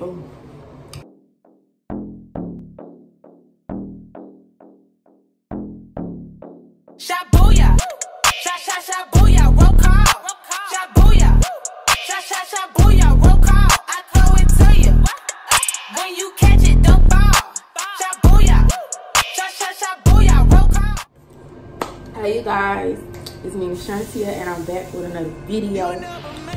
oh. Shabuya. Sha sha shabuya. Roll call. Shabuya. Sha sha shabuya. Roll call. I throw it to you. When you catch it, don't fall. Shabuya. Sha sha shabuya. Roll call. Hey you guys, it's me Shantia and I'm back with another video.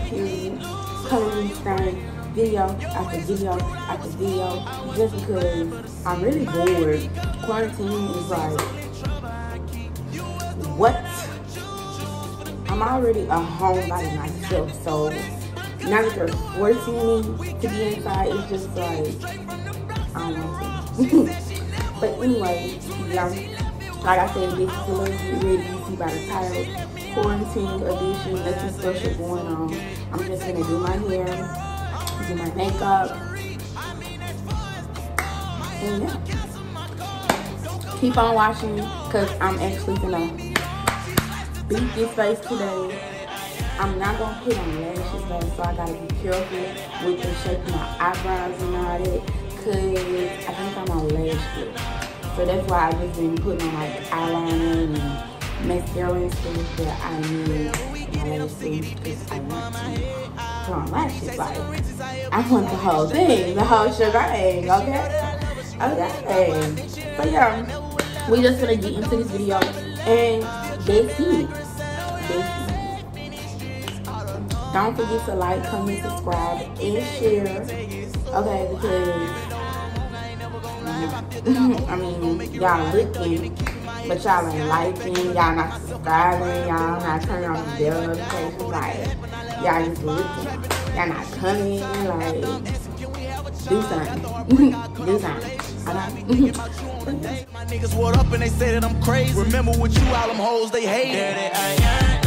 Period. Coloring stone video after video after video just because I'm really bored. Quarantine is like what? I'm already a homebody myself, so now that they're forcing me to be inside, it's just like I don't know. but anyway, yeah, like I said, this is a little bit ready. You see by the title, quarantine edition. Nothing special going on. I'm just gonna do my hair, do my makeup, and yeah. Keep on watching because I'm actually gonna beat this face today. I'm not gonna put on lashes though, so I gotta be careful with the shape of my eyebrows and all that, cause I think I'm on lash. So that's why I've just been putting on like eyeliner and mascara and stuff that I need my lashes because I want to put on lashes. Like I want the whole thing, the whole shebang, okay? Okay. So yeah, we just gonna get into this video and. That's it. Don't forget to like, comment, subscribe, and share. Okay, because I mean, y'all looking, but y'all ain't liking, y'all not subscribing, y'all not turning on the bell notifications, like, y'all just looking, y'all not coming, like, do something, do something. My niggas what up and they say that I'm crazy. Remember with you, all them hoes they hate. Daddy,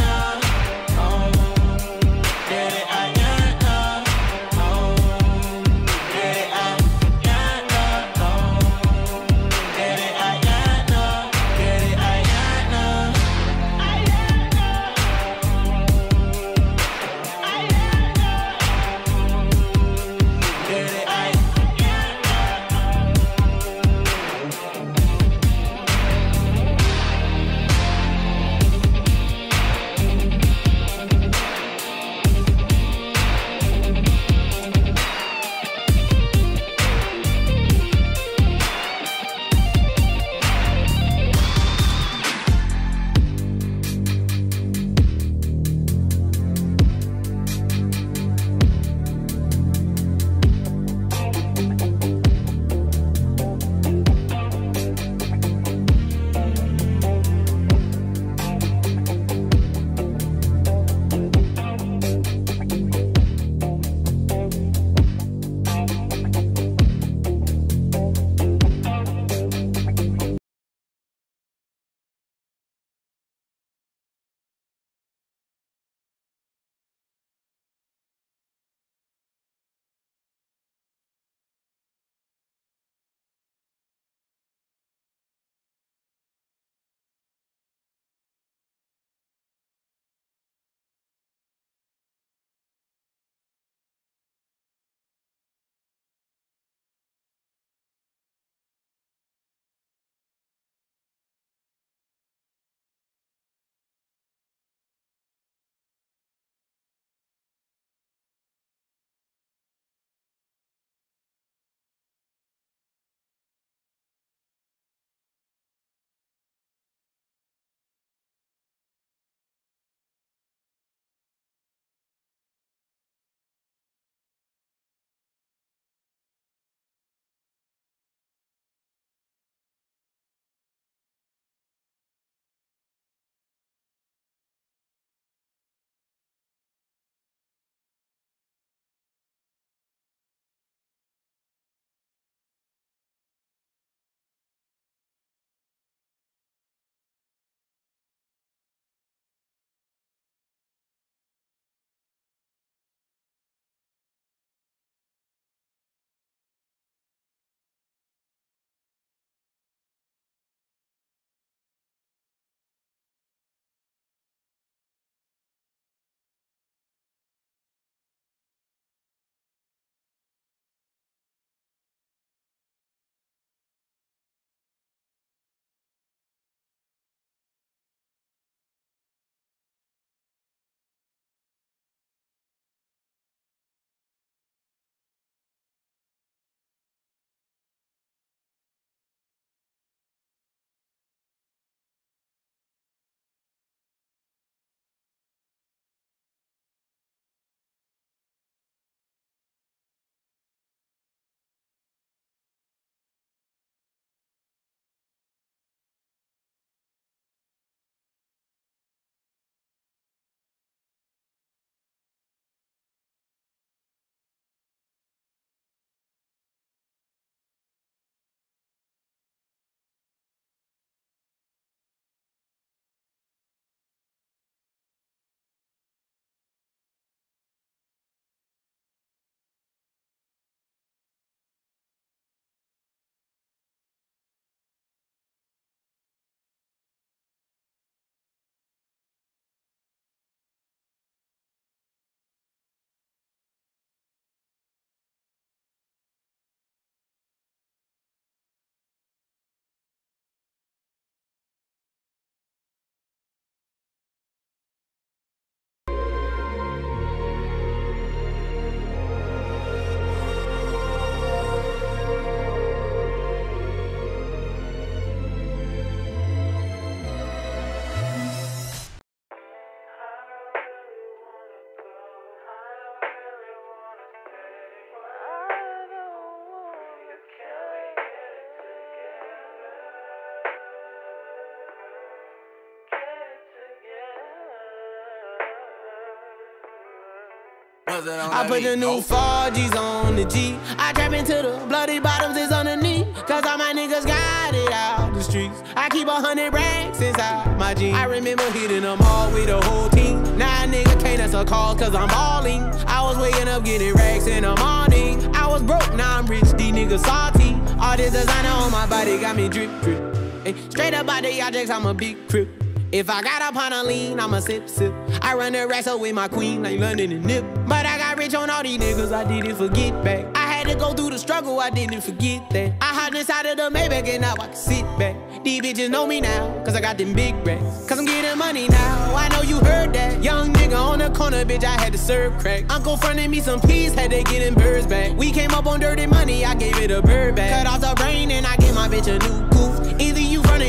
I put the new Forgis on the G. I trap into the bloody bottoms is underneath. Cause all my niggas got it out the streets. I keep a hundred racks inside my jeans. I remember hitting them all with the whole team. Now a nigga can't answer calls cause I'm balling. I was waking up getting racks in the morning. I was broke, now I'm rich, these niggas salty. All this designer on my body got me drip, drip. Hey, straight up out the objects, I'm a big crip. If I got up on a lean, I'ma sip, sip. I run the racks with my queen, like London and Nip. But I got rich on all these niggas, I didn't forget back. I had to go through the struggle, I didn't forget that. I hopped inside of the Maybach and now I can sit back. These bitches know me now, cause I got them big racks. Cause I'm getting money now, I know you heard that. Young nigga on the corner, bitch, I had to serve crack. Uncle fronted me some peas, had to get them birds back. We came up on dirty money, I gave it a bird back. Cut off the brain and I gave my bitch a new goof.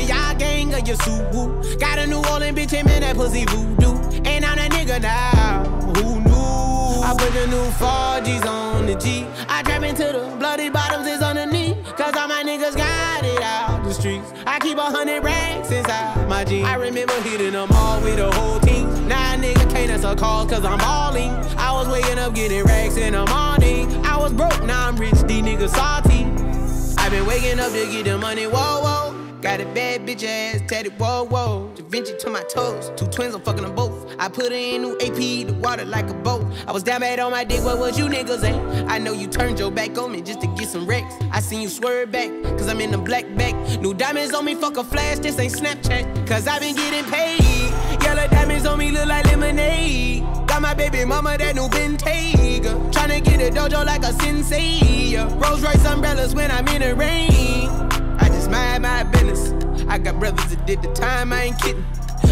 Y'all gang or you Suwu. Got a New Orleans bitch, and man, that pussy voodoo. And I'm that nigga now, who knew? I put the new Forgis on the G. I trap into the bloody bottoms is underneath. Cause all my niggas got it out the streets. I keep a hundred racks inside my jeans. I remember hitting them all with the whole team. Now a nigga can't answer calls cause I'm balling. I was waking up getting racks in the morning. I was broke, now I'm rich, these niggas salty. i been waking up to get the money, whoa, whoa. Got a bad bitch ass tatted, whoa, whoa. Da Vinci to my toes, two twins, I'm fucking them both. I put her in new AP, the water like a boat. I was down bad on my dick, what was you niggas at? I know you turned your back on me just to get some wrecks. I seen you swerve back, cause I'm in the black back. New diamonds on me, fuck a flash, this ain't Snapchat. Cause I been getting paid. Yellow diamonds on me look like lemonade. Got my baby mama that new Bentayga. Tryna get a dojo like a sensei. Rolls Royce umbrellas when I'm in the rain. Mind my business. I got brothers that did the time, I ain't kidding.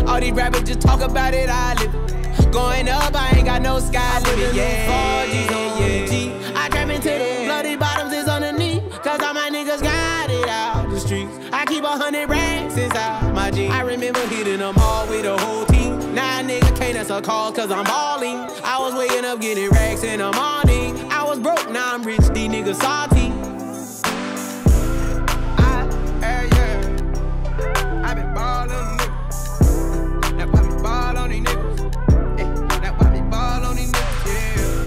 All these rappers just talk about it, I live it. Going up, I ain't got no sky limit. Yeah, Forgis on the G. I trap into the bloody bottoms is underneath. Cause all my niggas got it out the streets. I keep a hundred racks inside my jeans. I remember hitting them all with a whole team. Now nigga can't answer calls cause I'm balling. I was waking up getting racks in the morning. I was broke, now I'm rich, these niggas salty.